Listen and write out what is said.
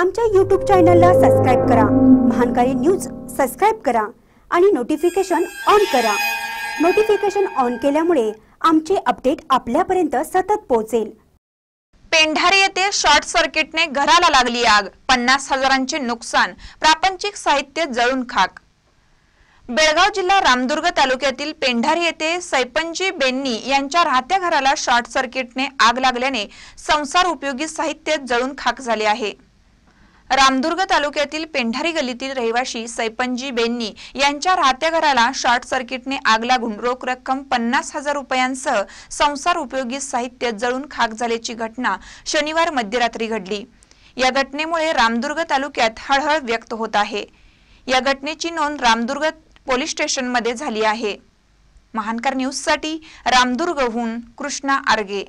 आमच्या यूट्यूब चॅनलला सबस्क्राईब करा. महानकारी न्यूज सबस्क्राईब करा आणि नोटिफिकेशन ऑन करा. नोटिफिकेशन ऑन केल्यामुळे आमचे अपडेट आपल्यापर्यंत सतत पोहोचेल. पेंढारे येथे शॉर्ट सर्किटने घराला लागली आग. पन्नास हजारांचे नुकसान. प्रापंचिक साहित्य जळून खाक. बेळगाव जिल्हा रामदुर्ग तालुक्यातील पेंढारी येथे सैपंजी बेन्नी यांच्या राहत्या घराला शॉर्ट सर्किटने आग लागल्याने संसार उपयोगी साहित्य जळून खाक झाले आहे. रामदुर्ग तालुक्यातील पेंढारी गलीतील रहिवाशी सैपंजी बेन्नी यांच्या राहत्या घराला शॉर्ट सर्किटने आग लागून रोख रक्कम पन्नास हजार रुपयांसह संसार उपयोगी साहित्य जळून खाक झाल्याची घटना शनिवार मध्यरात्री घडली. या घटनेमुळे रामदुर्ग तालुक्यात हळहळ व्यक्त होत आहे. या घटनेची नोंद रामदुर्ग पोलीस स्टेशनमध्ये झाली आहे. महानकर न्यूजसाठी रामदुर्गहून कृष्णा आर्गे.